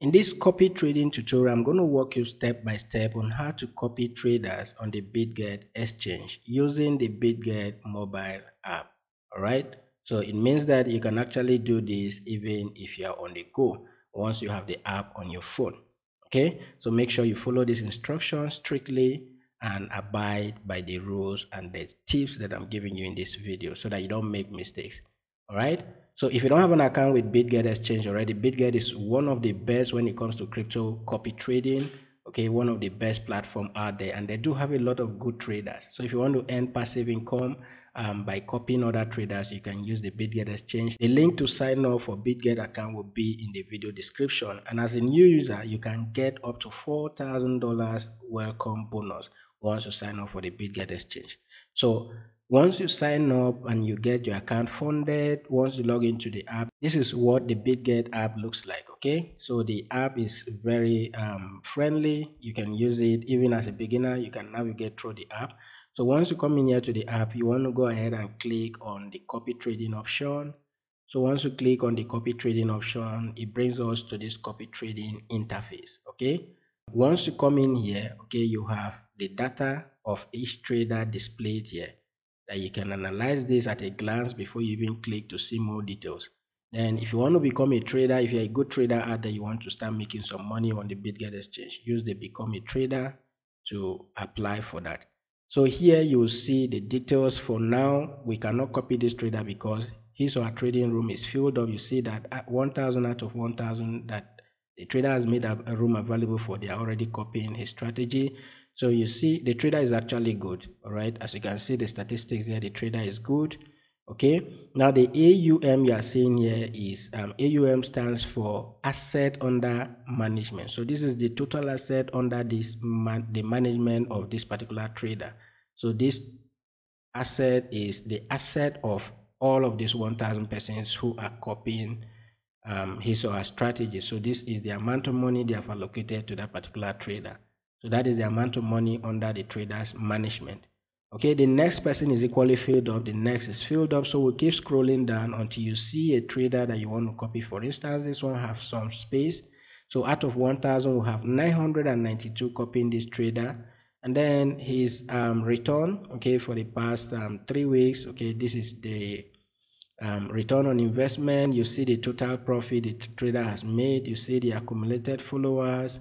In this copy trading tutorial, I'm going to walk you step by step on how to copy traders on the BitGet exchange using the BitGet mobile app. All right. So it means that you can actually do this even if you are on the go once you have the app on your phone. Okay. So make sure you follow these instructions strictly and abide by the rules and the tips that I'm giving you in this video so that you don't make mistakes. All right. So if you don't have an account with BitGet Exchange already, BitGet is one of the best when it comes to crypto copy trading. Okay, one of the best platform out there, and they do have a lot of good traders. So if you want to earn passive income um, by copying other traders, you can use the BitGet Exchange. The link to sign up for BitGet account will be in the video description. And as a new user, you can get up to four thousand dollars welcome bonus once you sign up for the BitGet Exchange. So once you sign up and you get your account funded, once you log into the app, this is what the BitGet app looks like. Okay, so the app is very um, friendly. You can use it even as a beginner. You can navigate through the app. So once you come in here to the app, you want to go ahead and click on the copy trading option. So once you click on the copy trading option, it brings us to this copy trading interface. Okay, once you come in here, okay, you have the data of each trader displayed here that you can analyze this at a glance before you even click to see more details. Then if you want to become a trader, if you're a good trader out there, you want to start making some money on the BitGet exchange, use the become a trader to apply for that. So here you'll see the details for now. We cannot copy this trader because his or her trading room is filled up. You see that at 1000 out of 1000 that the trader has made a room available for, they are already copying his strategy. So you see the trader is actually good. All right. As you can see the statistics here, the trader is good. Okay. Now the AUM you are seeing here is um, AUM stands for asset under management. So this is the total asset under this man, the management of this particular trader. So this asset is the asset of all of these 1000 persons who are copying um, his or her strategy. So this is the amount of money they have allocated to that particular trader. So that is the amount of money under the trader's management. Okay, the next person is equally filled up. The next is filled up. So we'll keep scrolling down until you see a trader that you want to copy. For instance, this one have some space. So out of 1,000, we have 992 copying this trader. And then his um, return, okay, for the past um, three weeks, okay, this is the um, return on investment. You see the total profit the trader has made. You see the accumulated followers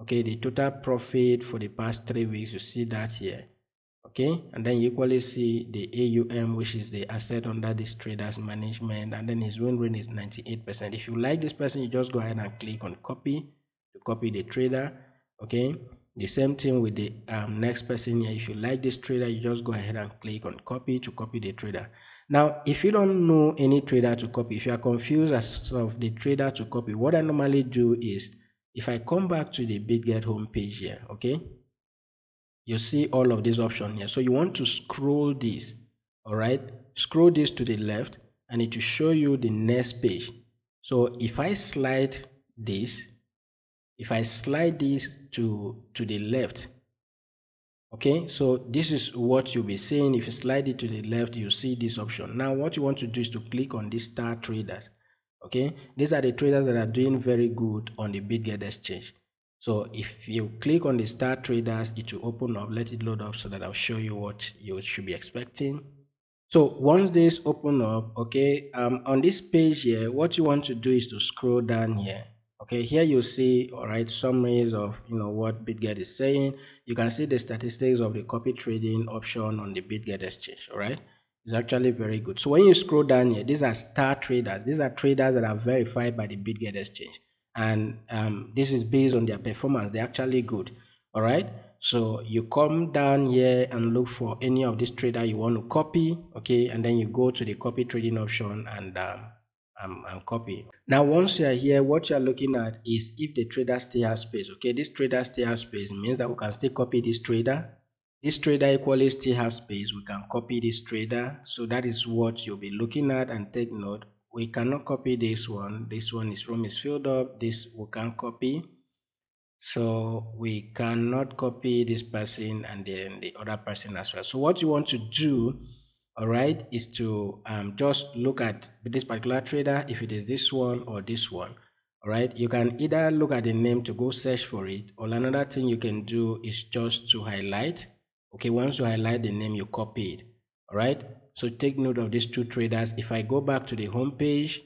okay the total profit for the past three weeks you see that here. Okay and then you equally see the AUM which is the asset under this traders management and then his win rate is 98 percent. If you like this person you just go ahead and click on copy to copy the trader. Okay the same thing with the um, next person here. If you like this trader you just go ahead and click on copy to copy the trader. Now if you don't know any trader to copy if you are confused as of the trader to copy what i normally do is if I come back to the BitGet homepage here, okay, you see all of these options here. So you want to scroll this, all right? Scroll this to the left and it will show you the next page. So if I slide this, if I slide this to, to the left, okay, so this is what you'll be seeing. If you slide it to the left, you see this option. Now what you want to do is to click on this star traders okay? These are the traders that are doing very good on the bitget exchange. So if you click on the star traders it will open up let it load up so that i'll show you what you should be expecting. So once this open up okay um on this page here what you want to do is to scroll down here okay? Here you see all right summaries of you know what bitget is saying. You can see the statistics of the copy trading option on the bitget exchange all right is actually very good. So when you scroll down here, these are star traders. These are traders that are verified by the BitGet exchange. And um, this is based on their performance. They're actually good. All right. So you come down here and look for any of this trader you want to copy. Okay. And then you go to the copy trading option and um, um, and copy. Now, once you are here, what you are looking at is if the trader still has space. Okay. This trader still has space means that we can still copy this trader this trader equally still has space. We can copy this trader. So that is what you'll be looking at and take note. We cannot copy this one. This one is room is filled up. This we can copy. So we cannot copy this person and then the other person as well. So what you want to do, all right, is to um, just look at this particular trader, if it is this one or this one. all right you can either look at the name to go search for it or another thing you can do is just to highlight okay once you highlight the name you copy it all right so take note of these two traders. If i go back to the home page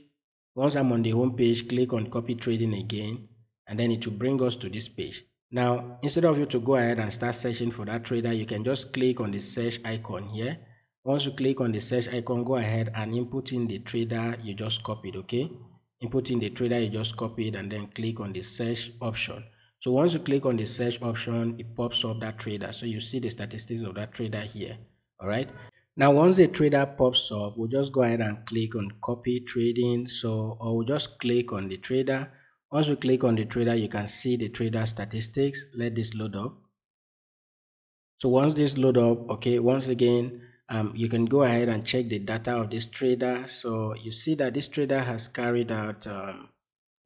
once i'm on the home page click on copy trading again and then it will bring us to this page. Now instead of you to go ahead and start searching for that trader you can just click on the search icon here. Once you click on the search icon go ahead and input in the trader you just copied okay? Input in the trader you just copied and then click on the search option so once you click on the search option it pops up that trader. So you see the statistics of that trader here all right? Now once the trader pops up we'll just go ahead and click on copy trading. So or we'll just click on the trader. Once we click on the trader you can see the trader statistics. Let this load up. So once this load up okay once again um, you can go ahead and check the data of this trader. So you see that this trader has carried out um,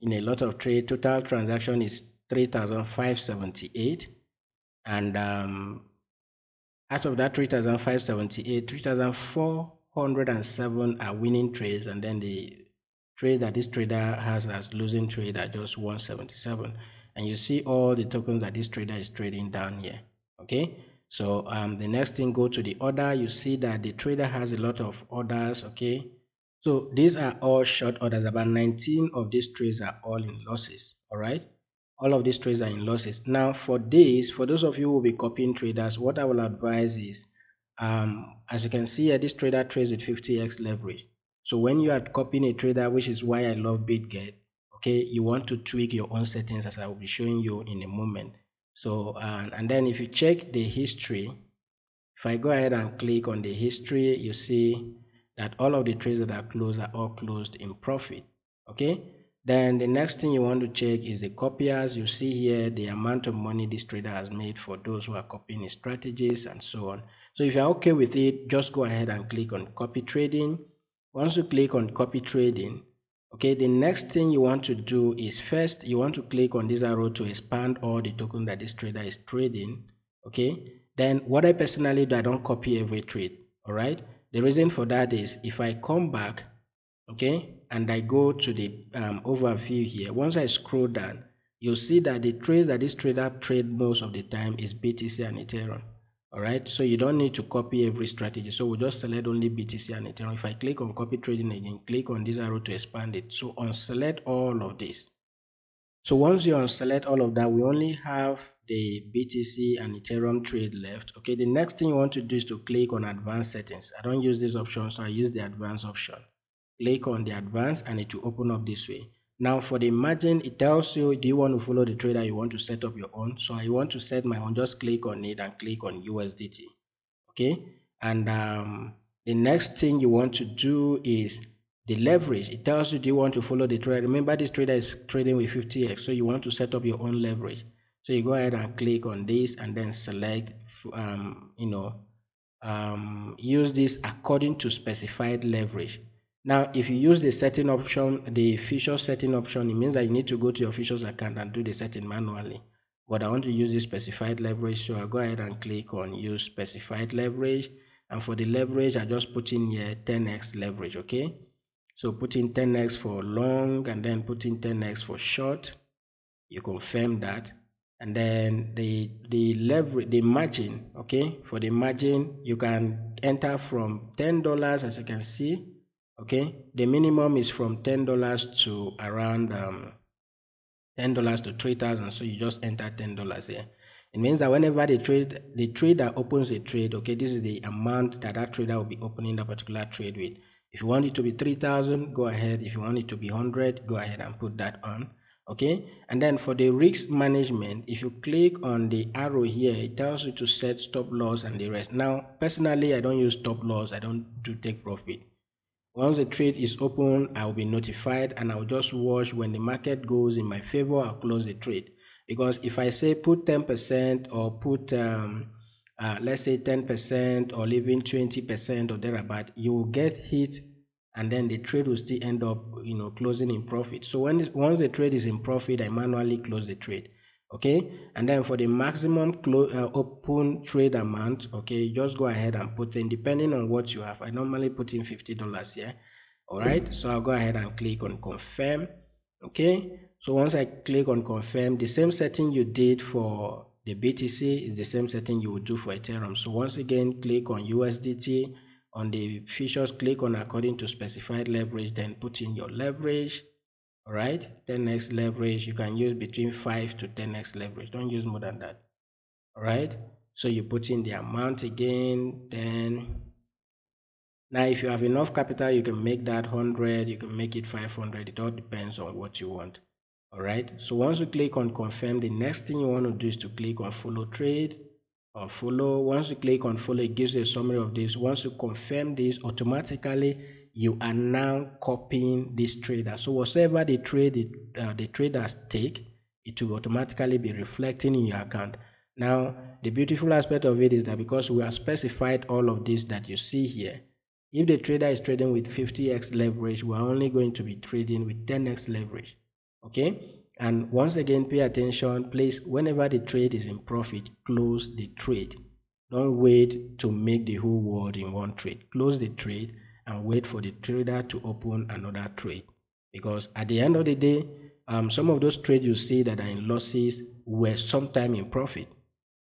in a lot of trade. Total transaction is 3,578. And um, out of that 3,578, 3,407 are winning trades. And then the trade that this trader has as losing trade are just 177. And you see all the tokens that this trader is trading down here. Okay. So um, the next thing, go to the order. You see that the trader has a lot of orders, okay? So these are all short orders. About 19 of these trades are all in losses, all right? All of these trades are in losses. Now for this, for those of you who will be copying traders, what I will advise is, um, as you can see here, this trader trades with 50x leverage. So when you are copying a trader, which is why I love BitGet, okay, you want to tweak your own settings as I will be showing you in a moment. So, and, and then if you check the history, if I go ahead and click on the history, you see that all of the trades that are closed are all closed in profit. Okay. Then the next thing you want to check is the copiers. You see here the amount of money this trader has made for those who are copying his strategies and so on. So if you're okay with it, just go ahead and click on copy trading. Once you click on copy trading, okay the next thing you want to do is first you want to click on this arrow to expand all the token that this trader is trading okay then what i personally do i don't copy every trade all right the reason for that is if i come back okay? And i go to the um, overview here. Once i scroll down you'll see that the trades that this trader trade most of the time is btc and ethereum all right so you don't need to copy every strategy. So we'll just select only btc and ethereum. If i click on copy trading again click on this arrow to expand it. So unselect all of this. So once you unselect all of that we only have the btc and ethereum trade left okay? The next thing you want to do is to click on advanced settings. I don't use this option so i use the advanced option click on the advanced and it will open up this way now for the margin, it tells you, do you want to follow the trader? You want to set up your own. So I want to set my own, just click on it and click on USDT. Okay. And um, the next thing you want to do is the leverage. It tells you, do you want to follow the trader? Remember this trader is trading with 50X. So you want to set up your own leverage. So you go ahead and click on this and then select, um, you know, um, use this according to specified leverage. Now, if you use the setting option, the feature setting option, it means that you need to go to your futures account and do the setting manually. But I want to use the specified leverage, so I'll go ahead and click on use specified leverage. And for the leverage, I just put in here 10x leverage, okay? So put in 10x for long and then put in 10x for short. You confirm that. And then the the leverage, the margin, okay? For the margin, you can enter from $10 as you can see okay? The minimum is from ten dollars to around um, ten dollars to three thousand. So you just enter ten dollars here. It means that whenever the trade the trader opens a trade okay this is the amount that that trader will be opening that particular trade with. If you want it to be 3000 go ahead. If you want it to be 100 go ahead and put that on okay? And then for the risk management if you click on the arrow here it tells you to set stop loss and the rest. Now personally i don't use stop loss. I don't do take profit once the trade is open, I will be notified and I'll just watch when the market goes in my favor, I'll close the trade. Because if I say put 10% or put, um, uh, let's say 10% or even 20% or thereabout, you will get hit and then the trade will still end up, you know, closing in profit. So when once the trade is in profit, I manually close the trade okay? And then for the maximum close uh, open trade amount okay just go ahead and put in depending on what you have. I normally put in 50 dollars here all right so i'll go ahead and click on confirm okay? So once i click on confirm the same setting you did for the btc is the same setting you would do for ethereum. So once again click on usdt on the futures click on according to specified leverage then put in your leverage all right 10x leverage you can use between 5 to 10x leverage don't use more than that all right so you put in the amount again then now, if you have enough capital, you can make that 100, you can make it 500. It all depends on what you want. All right. So once you click on confirm, the next thing you want to do is to click on follow trade or follow. Once you click on follow, it gives you a summary of this. Once you confirm this, automatically you are now copying this trader. So whatever the trade uh, the traders take, it will automatically be reflecting in your account. Now, the beautiful aspect of it is that because we have specified all of this that you see here, if the trader is trading with 50x leverage, we're only going to be trading with 10x leverage. Okay. And once again, pay attention. Please, whenever the trade is in profit, close the trade. Don't wait to make the whole world in one trade. Close the trade and wait for the trader to open another trade. Because at the end of the day, um, some of those trades you see that are in losses were sometime in profit.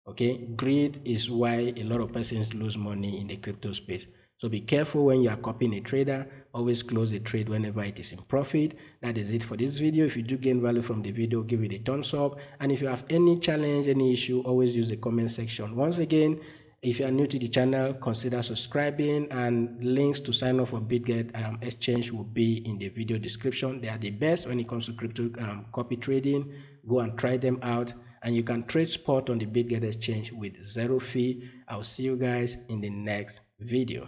Okay, greed is why a lot of persons lose money in the crypto space. So be careful when you are copying a trader. Always close the trade whenever it is in profit. That is it for this video. If you do gain value from the video, give it a thumbs up. And if you have any challenge, any issue, always use the comment section. Once again, if you are new to the channel, consider subscribing and links to sign up for BitGet um, exchange will be in the video description. They are the best when it comes to crypto um, copy trading. Go and try them out and you can trade spot on the BitGet exchange with zero fee. I'll see you guys in the next video.